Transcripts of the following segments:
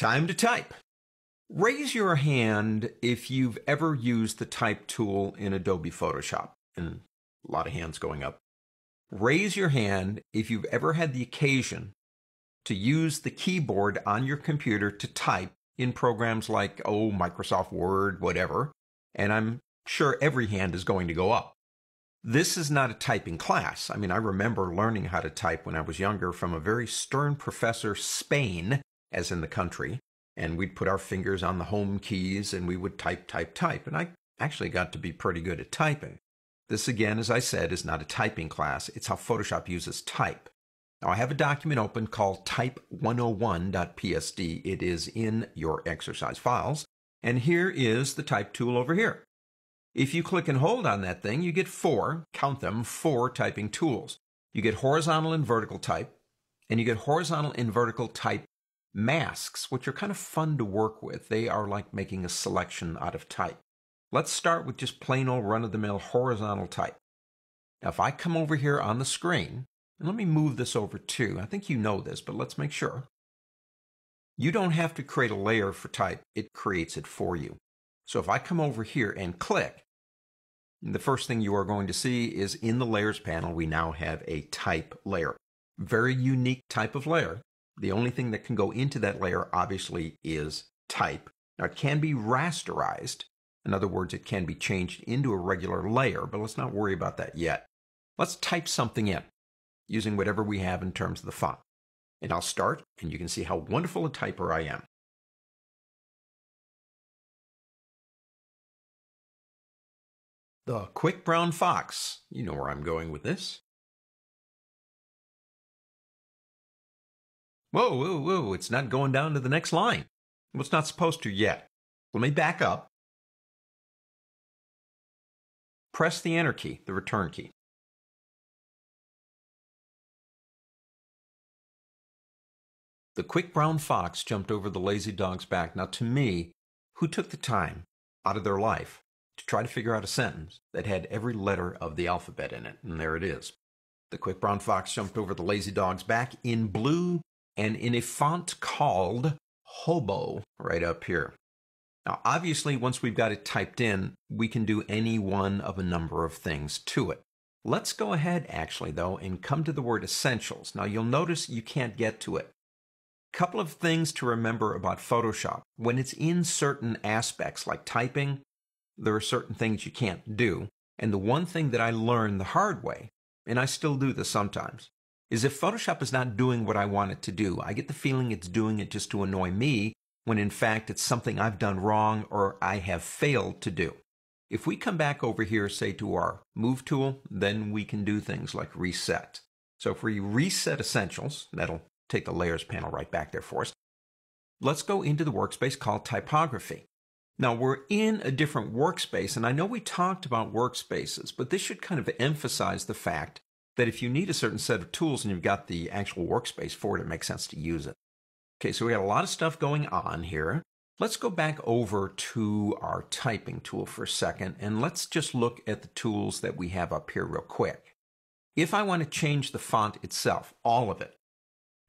Time to type. Raise your hand if you've ever used the type tool in Adobe Photoshop. And a lot of hands going up. Raise your hand if you've ever had the occasion to use the keyboard on your computer to type in programs like, oh, Microsoft Word, whatever. And I'm sure every hand is going to go up. This is not a typing class. I mean, I remember learning how to type when I was younger from a very stern professor, Spain, as in the country, and we'd put our fingers on the home keys and we would type, type, type. And I actually got to be pretty good at typing. This, again, as I said, is not a typing class. It's how Photoshop uses type. Now, I have a document open called type101.psd. It is in your exercise files. And here is the type tool over here. If you click and hold on that thing, you get four, count them, four typing tools. You get horizontal and vertical type, and you get horizontal and vertical type masks, which are kind of fun to work with. They are like making a selection out of type. Let's start with just plain old run-of-the-mill horizontal type. Now, if I come over here on the screen, and let me move this over too. I think you know this, but let's make sure. You don't have to create a layer for type. It creates it for you. So if I come over here and click, the first thing you are going to see is in the layers panel, we now have a type layer. Very unique type of layer. The only thing that can go into that layer, obviously, is type. Now, it can be rasterized. In other words, it can be changed into a regular layer, but let's not worry about that yet. Let's type something in using whatever we have in terms of the font. And I'll start, and you can see how wonderful a typer I am. The Quick Brown Fox. You know where I'm going with this. Whoa, whoa, whoa, it's not going down to the next line. Well, it's not supposed to yet. Let me back up. Press the Enter key, the return key. The quick brown fox jumped over the lazy dog's back. Now, to me, who took the time out of their life to try to figure out a sentence that had every letter of the alphabet in it? And there it is. The quick brown fox jumped over the lazy dog's back in blue and in a font called Hobo right up here. Now, obviously, once we've got it typed in, we can do any one of a number of things to it. Let's go ahead, actually, though, and come to the word essentials. Now, you'll notice you can't get to it. Couple of things to remember about Photoshop. When it's in certain aspects, like typing, there are certain things you can't do. And the one thing that I learned the hard way, and I still do this sometimes, is if Photoshop is not doing what I want it to do, I get the feeling it's doing it just to annoy me, when in fact it's something I've done wrong or I have failed to do. If we come back over here, say to our Move tool, then we can do things like reset. So if we reset Essentials, that'll take the Layers panel right back there for us. Let's go into the workspace called Typography. Now we're in a different workspace, and I know we talked about workspaces, but this should kind of emphasize the fact that if you need a certain set of tools and you've got the actual workspace for it, it makes sense to use it. Okay, so we got a lot of stuff going on here. Let's go back over to our typing tool for a second, and let's just look at the tools that we have up here real quick. If I want to change the font itself, all of it,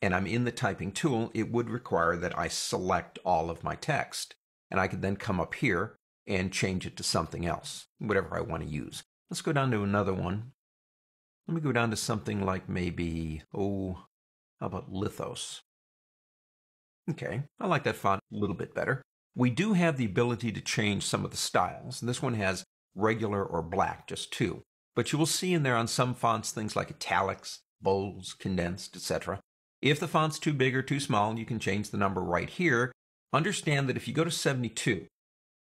and I'm in the typing tool, it would require that I select all of my text. And I could then come up here and change it to something else, whatever I want to use. Let's go down to another one. Let me go down to something like maybe, oh, how about Lithos? Okay, I like that font a little bit better. We do have the ability to change some of the styles. And this one has regular or black, just two. But you will see in there on some fonts things like italics, bolds, condensed, etc. If the font's too big or too small, you can change the number right here. Understand that if you go to 72,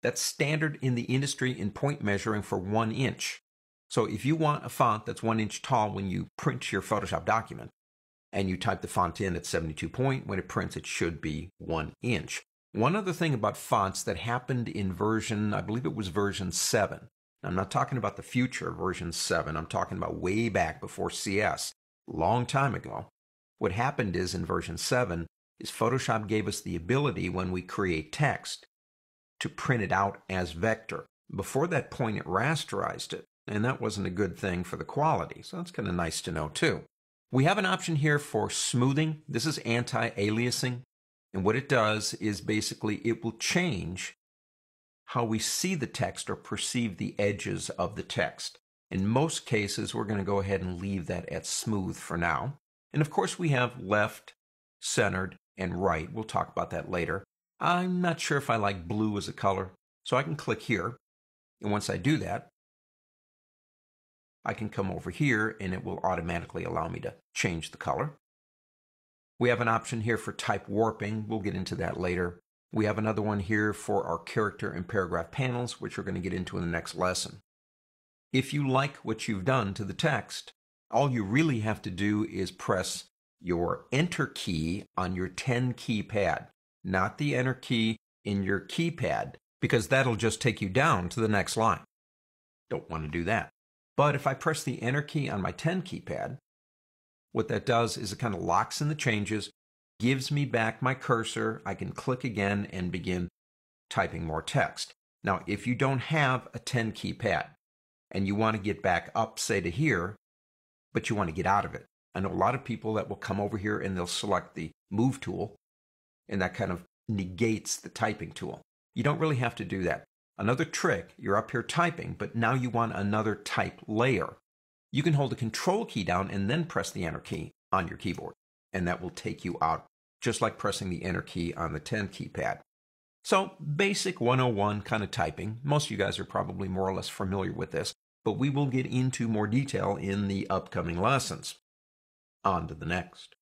that's standard in the industry in point measuring for one inch. So if you want a font that's one inch tall when you print your Photoshop document, and you type the font in at 72 point, when it prints, it should be one inch. One other thing about fonts that happened in version, I believe it was version 7. I'm not talking about the future version 7. I'm talking about way back before CS, long time ago. What happened is in version 7 is Photoshop gave us the ability when we create text to print it out as vector. Before that point, it rasterized it and that wasn't a good thing for the quality. So that's kind of nice to know too. We have an option here for smoothing. This is anti-aliasing. And what it does is basically it will change how we see the text or perceive the edges of the text. In most cases, we're going to go ahead and leave that at smooth for now. And of course, we have left, centered, and right. We'll talk about that later. I'm not sure if I like blue as a color, so I can click here. And once I do that, I can come over here and it will automatically allow me to change the color. We have an option here for type warping. We'll get into that later. We have another one here for our character and paragraph panels, which we're going to get into in the next lesson. If you like what you've done to the text, all you really have to do is press your Enter key on your 10 keypad, not the Enter key in your keypad, because that'll just take you down to the next line. Don't want to do that. But if I press the Enter key on my 10 keypad, what that does is it kind of locks in the changes, gives me back my cursor. I can click again and begin typing more text. Now, if you don't have a 10 keypad and you want to get back up, say to here, but you want to get out of it, I know a lot of people that will come over here and they'll select the Move tool, and that kind of negates the typing tool. You don't really have to do that. Another trick, you're up here typing, but now you want another type layer. You can hold the Control key down and then press the Enter key on your keyboard, and that will take you out, just like pressing the Enter key on the 10 keypad. So, basic 101 kind of typing. Most of you guys are probably more or less familiar with this, but we will get into more detail in the upcoming lessons. On to the next.